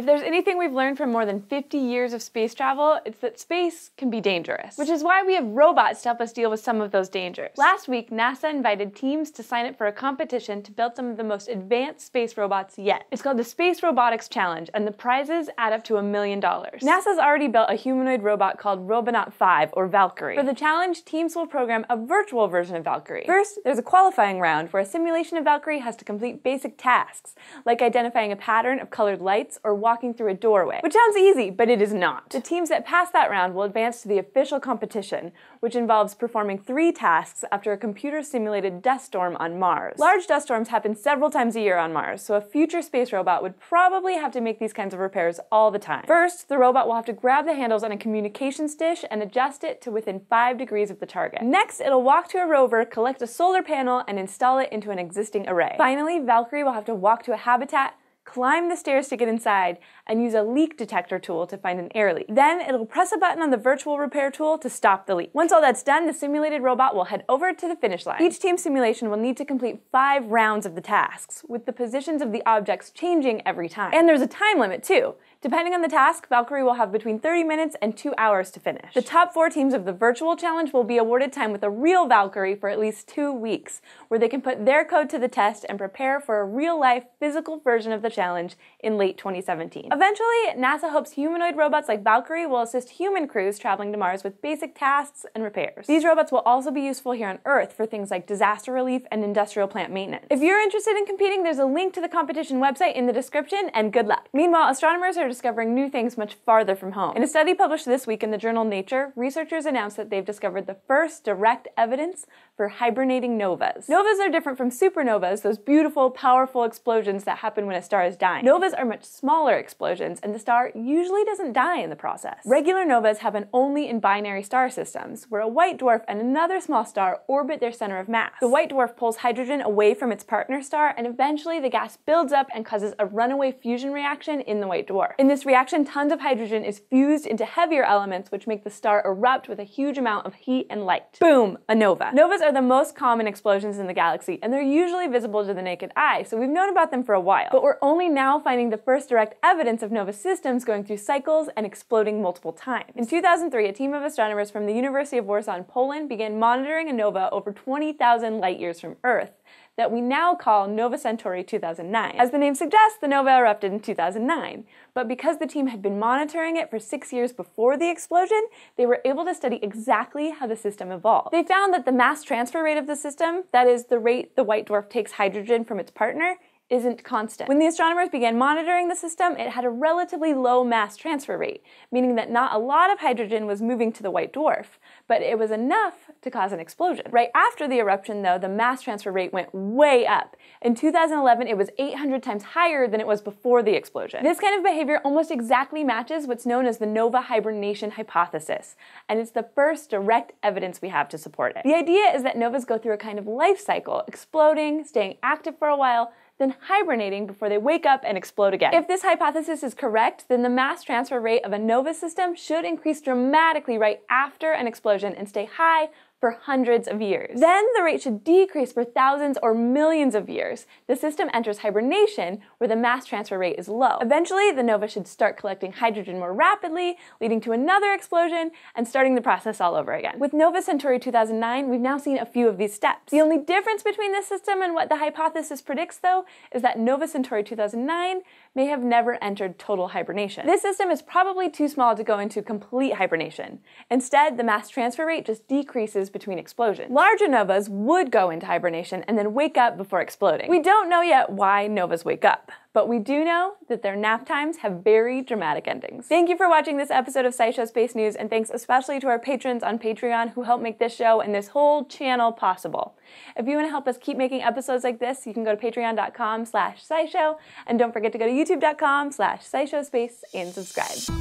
If there's anything we've learned from more than 50 years of space travel, it's that space can be dangerous. Which is why we have robots to help us deal with some of those dangers. Last week, NASA invited teams to sign up for a competition to build some of the most advanced space robots yet. It's called the Space Robotics Challenge, and the prizes add up to a million dollars. NASA's already built a humanoid robot called Robonaut 5, or Valkyrie. For the challenge, teams will program a virtual version of Valkyrie. First, there's a qualifying round where a simulation of Valkyrie has to complete basic tasks, like identifying a pattern of colored lights or walking through a doorway, which sounds easy, but it is not. The teams that pass that round will advance to the official competition, which involves performing three tasks after a computer-simulated dust storm on Mars. Large dust storms happen several times a year on Mars, so a future space robot would probably have to make these kinds of repairs all the time. First, the robot will have to grab the handles on a communications dish and adjust it to within 5 degrees of the target. Next, it'll walk to a rover, collect a solar panel, and install it into an existing array. Finally, Valkyrie will have to walk to a habitat, climb the stairs to get inside, and use a leak detector tool to find an air leak. Then it'll press a button on the virtual repair tool to stop the leak. Once all that's done, the simulated robot will head over to the finish line. Each team simulation will need to complete five rounds of the tasks, with the positions of the objects changing every time. And there's a time limit too. Depending on the task, Valkyrie will have between 30 minutes and 2 hours to finish. The top 4 teams of the virtual challenge will be awarded time with a real Valkyrie for at least 2 weeks, where they can put their code to the test and prepare for a real-life physical version of the challenge in late 2017. Eventually, NASA hopes humanoid robots like Valkyrie will assist human crews traveling to Mars with basic tasks and repairs. These robots will also be useful here on Earth for things like disaster relief and industrial plant maintenance. If you're interested in competing, there's a link to the competition website in the description, and good luck. Meanwhile, astronomers are discovering new things much farther from home. In a study published this week in the journal Nature, researchers announced that they've discovered the first direct evidence for hibernating novas. Novas are different from supernovas, those beautiful, powerful explosions that happen when a star is dying. Novas are much smaller explosions, and the star usually doesn't die in the process. Regular novas happen only in binary star systems, where a white dwarf and another small star orbit their center of mass. The white dwarf pulls hydrogen away from its partner star, and eventually the gas builds up and causes a runaway fusion reaction in the white dwarf. In this reaction, tons of hydrogen is fused into heavier elements, which make the star erupt with a huge amount of heat and light. Boom! A nova. Novas are the most common explosions in the galaxy, and they're usually visible to the naked eye, so we've known about them for a while. But we're only now finding the first direct evidence of nova systems going through cycles and exploding multiple times. In 2003, a team of astronomers from the University of Warsaw in Poland began monitoring a nova over 20,000 light years from Earth that we now call Nova Centauri 2009. As the name suggests, the nova erupted in 2009, but because the team had been monitoring it for six years before the explosion, they were able to study exactly how the system evolved. They found that the mass transfer rate of the system, that is, the rate the white dwarf takes hydrogen from its partner, isn't constant. When the astronomers began monitoring the system, it had a relatively low mass transfer rate, meaning that not a lot of hydrogen was moving to the white dwarf, but it was enough to cause an explosion. Right after the eruption, though, the mass transfer rate went way up. In 2011, it was 800 times higher than it was before the explosion. This kind of behavior almost exactly matches what's known as the nova hibernation hypothesis, and it's the first direct evidence we have to support it. The idea is that novas go through a kind of life cycle, exploding, staying active for a while, then hibernating before they wake up and explode again. If this hypothesis is correct, then the mass transfer rate of a nova system should increase dramatically right after an explosion and stay high for hundreds of years. Then the rate should decrease for thousands or millions of years. The system enters hibernation where the mass transfer rate is low. Eventually, the nova should start collecting hydrogen more rapidly, leading to another explosion and starting the process all over again. With Nova Centauri 2009, we've now seen a few of these steps. The only difference between this system and what the hypothesis predicts, though, is that Nova Centauri 2009 may have never entered total hibernation. This system is probably too small to go into complete hibernation. Instead, the mass transfer rate just decreases between explosions. Larger novas would go into hibernation and then wake up before exploding. We don't know yet why novas wake up, but we do know that their nap times have very dramatic endings. Thank you for watching this episode of SciShow Space News, and thanks especially to our patrons on Patreon who help make this show and this whole channel possible. If you want to help us keep making episodes like this, you can go to patreon.com slash scishow, and don't forget to go to youtube.com slash scishow space and subscribe.